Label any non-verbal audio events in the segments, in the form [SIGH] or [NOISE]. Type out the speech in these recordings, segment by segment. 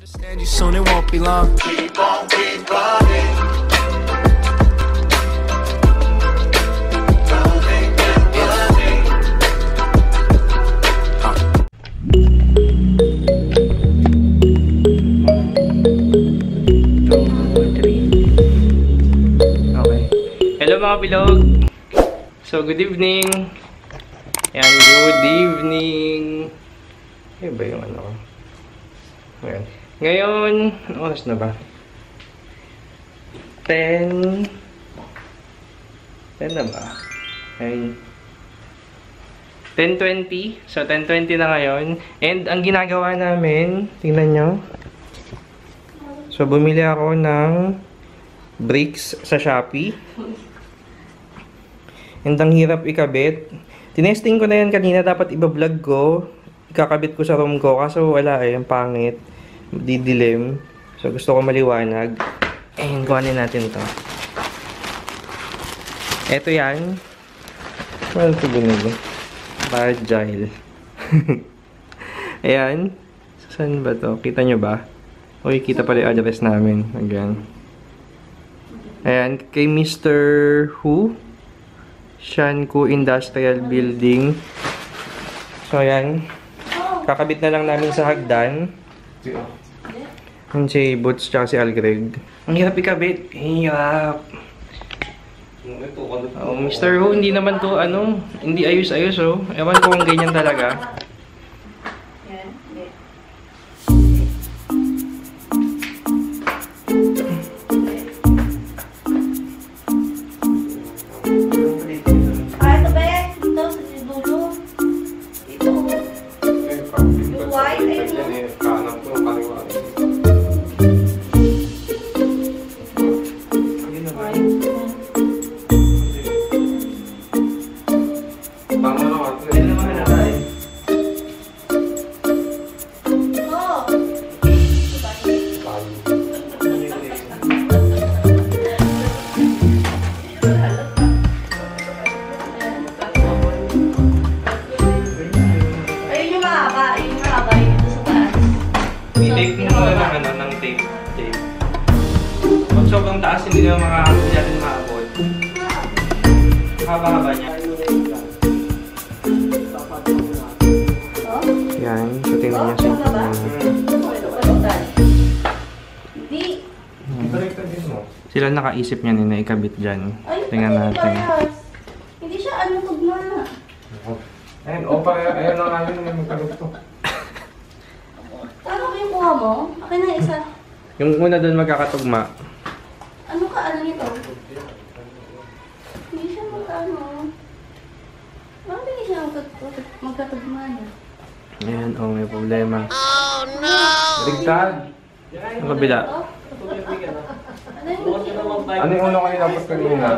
Understand you soon, it won't be long. Keep on, keep running. Running and running. two, three. Okay. Hello mga bilog! So, good evening! Ayan, good evening! Ano ba yung ano? Ayan. Ngayon, ano oras na ba? 10 10 na ba? Ayan. 10.20. So, 10.20 na ngayon. And, ang ginagawa namin, tingnan nyo. So, bumili ako ng bricks sa Shopee. And ang hirap ikabit. Tinesting ko na yan kanina. Dapat iba-vlog ko. Ikakabit ko sa room ko. Kaso wala eh. Ang pangit. Didilim. So, gusto ko maliwanag. And, kuhanin natin to. Ito yan. Well, ito binili. Fragile. Ayan. Saan ba to? Kita nyo ba? Uy, kita pala yung address namin. Again. Ayan, kay Mr. Who? Shanku Industrial Building. So, ayan. Kakabit na lang namin sa hagdan. Yun si Boots tsaka si Algreg. Ang hirap ikabit. Hirap. Oh, Mr. Who, hindi naman to, ano, hindi ayos-ayos, oh. Ewan ko kung ganyan talaga. Ah, ito ba yan? Sila nakaisip niya na ikabit dyan. Ay, Tingnan natin. Hindi siya ano tugma. Ayun, o pa, ayun lang namin yung magkalugto. Tama ba yung kuha mo? Akin na isa. Yung una doon magkakatugma. Ano ka ano nito? Hindi siya magkano. Bakit hindi siya magkat- magkatugma niya? Ayan, oh, may problema. Ligtad! Ang kabila. Oh? Ano yung ulo kayo dapat kanina?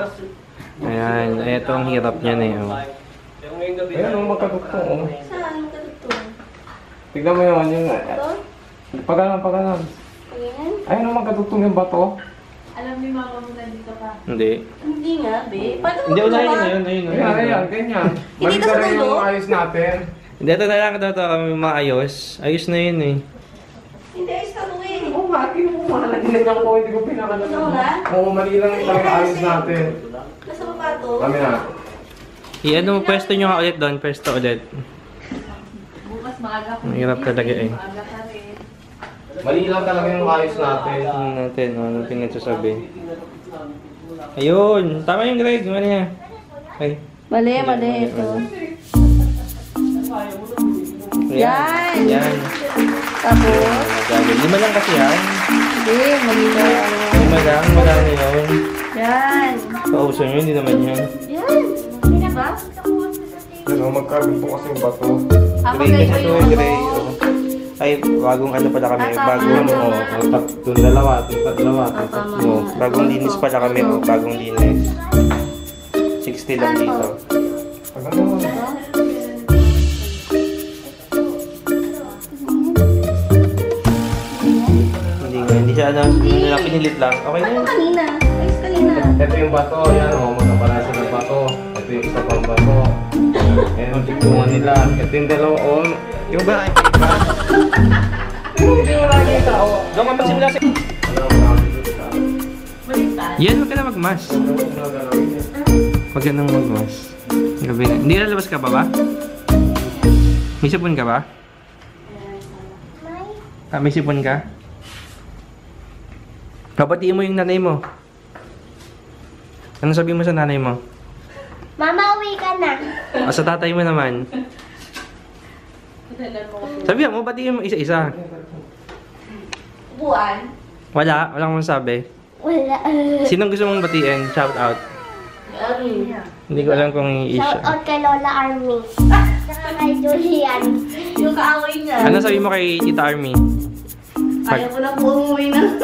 Ayan, ito ang hirap niya na yun. Ayun, ang magkalugto. Oh. Saan magkatugtong? Tignan mo yun, yung... Ito? Pagalan, pagalan. Tingin? Ayun, ang magkadugtong yung bato. Alam ni mama mo na dito ka. Hindi. Hindi nga, be. Paano mo Hindi, wala ginawa? yun, ayun, ayun. Ayan, ayan, ganyan. Hindi ka sa na yung ayos natin. Hindi, ito na lang, ito, ito, maayos. Ayos na yun eh. Hindi, ayos ka mo eh. Oo nga, hindi Ginanyan ko, hindi ko pinakalan. Ano nga? Oo, mali lang talaga ayos natin. Nasa baba to. Kami na. I-ano mo, pwesto nyo nga ulit doon, pwesto ulit. Bukas maaga ko. Ang hirap talaga eh. Maaga ka rin. Mali lang talaga yung ayos natin. Tingnan natin, ano, pinagsasabi. Ayun! Tama yung Greg, ano niya? Ay. Mali, mali ito. Yan. Yan. Tapos. Lima lang kasi yan. Hindi, mali na. Lima lang, wala na yun. Yan. Pauso nyo, hindi naman yan. Yan. Hindi ba? Pero magkabito kasi yung bato. Ako Gray kasi ito, yung gray. oh. Ay, bagong ano pala kami, Ah, bagong ano, oh, oh, tat- Itong dalawa, itong dalawa. Ah, tama. oh, bagong linis pala kami, oh, bagong linis. 60 lang dito. Pag ano, Hindi hindi siya ano, hindi lang pinilit lang. Okay na Ano yun. kanina? Ayos kanina. Ito yung bato, yan o, oh, magkapala siya ng bato. Ito yung isa pang bato. Ayan ang tigtungan nila. Ito yung dalawa, oh. Yung ba, iba? Hindi mo nakikita. oh. Doon ka magsimula sa... Yan, huwag ka na magmas. Huwag ka nang magmas. Gabi na. Hindi lalabas ka pa ba? May sipon ka ba? Ah, may sipon ka? Kapatiin mo yung nanay mo. Ano sabi mo sa nanay mo? Mama, uwi ka na. O sa tatay mo naman? Sabi mo, batiin mo isa-isa. Buwan? Wala, wala akong masabi. Wala. Sinong gusto mong batiin? Shout out. Hindi ko alam kung Shout i-shout. out kay Lola Army. Saka kay Julian. Yung kaaway niya. Ano sabi mo kay Tita Army? Ayaw ko na po umuwi na. [LAUGHS]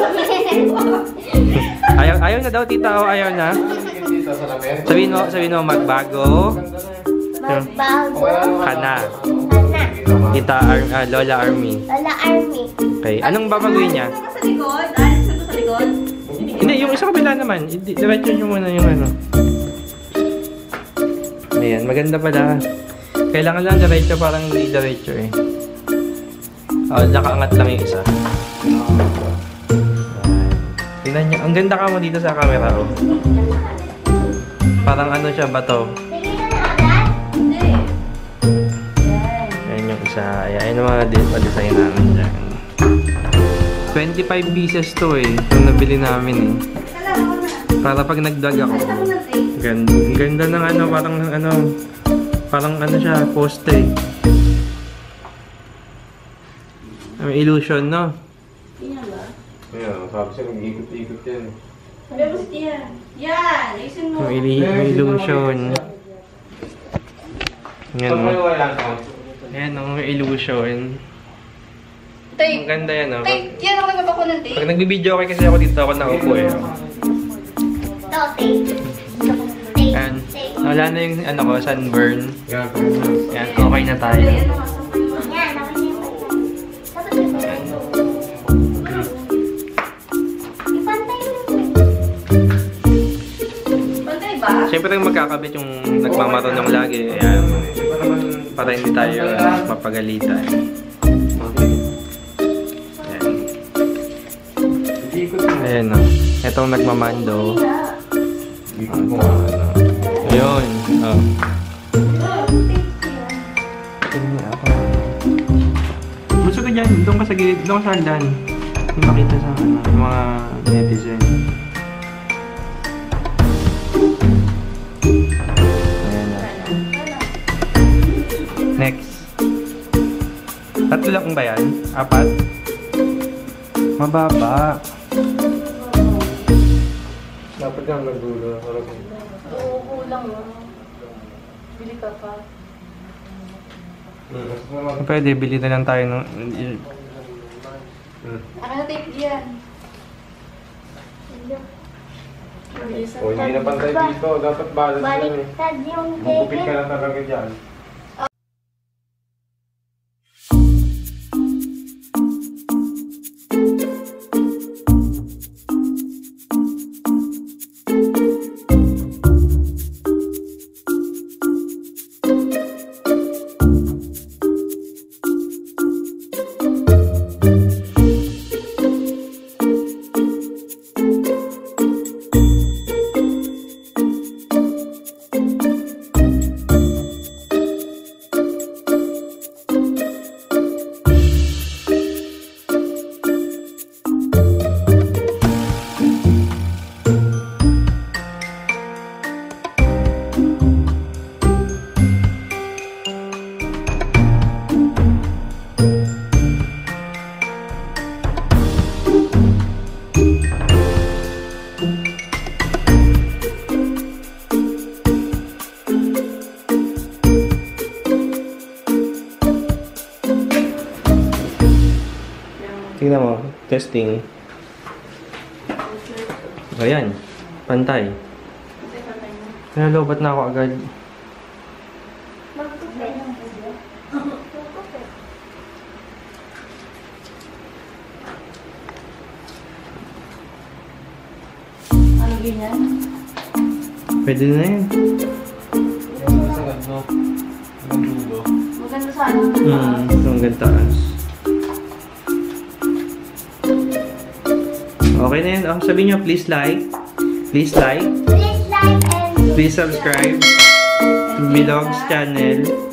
Ayaw, ayaw na daw, tita. O, ayaw na. Sabihin mo, sabihin mo, magbago Magbago ka na. Tita Ar ah, Lola Army. Lola Army. Okay. Anong babaguhin niya? Sa likod? Alis sa likod? Hindi, yung isa kabila naman. Diretso nyo muna yung ano. Ayan, maganda pala. Kailangan lang diretso, parang hindi diretso eh. Oh, nakaangat lang yung isa. Tingnan nyo. Ang ganda ka mo dito sa camera, oh. Parang ano siya, bato. Ayan yung isa. Ayan, yung mga pa-design namin dyan. 25 pieces to eh. Yung nabili namin eh. Para pag nag-vlog ako. Ganda, ganda ng ano, parang ano, parang ano siya, poste. May illusion, no? Hindi Ayan, sabi siya, nag-ikot-ikot yan. Sabi mo si Tia. Yan! Ayusin mo. May, ili- may illusion. Yan, Pag may no? wala ko. Yan, no? May illusion. Ang ganda yan, no? Pag, Tape. Yan ako nagpapa ko ng pag nagbibideo ako kasi ako dito, ako naupo eh. Ito, tape. Tape. Yan. Tape. Wala na yung, ano ko, sunburn. Yan. Yan, okay na tayo. Ay, ano Siyempre yung magkakabit yung nagmamarunong lagi. Ayan. Para hindi tayo mapagalitan. Ayan. Ayan o. Itong nagmamando. Ano. Ayun. Oh. Gusto ko dyan. Doon ka sa gilid. Doon ka sa hagdan. Yung makita sa ano, mga netizen. Next. Tatlo lang ba yan? Apat? Mababa. Dapat nagdulo. Parang Oo, kulang mo. Bili ka pa. Hmm, Pwede, bili na lang tayo ng... Hmm. Ano na tape yan? O, hindi na pantay dito. Dapat balance yan eh. Baliktad yung Gugupit ka tape. lang talaga dyan. Testing. Ayan, pantay. Kaya lobat na ako agad. Ano ganyan? Pwede na yan. Sagad mo. Nagdulo. Maganda sana. Hmm, hanggang taas. Okay na yun. Oh, sabihin nyo, please like. Please like. Please like and Please subscribe to Vlogs channel.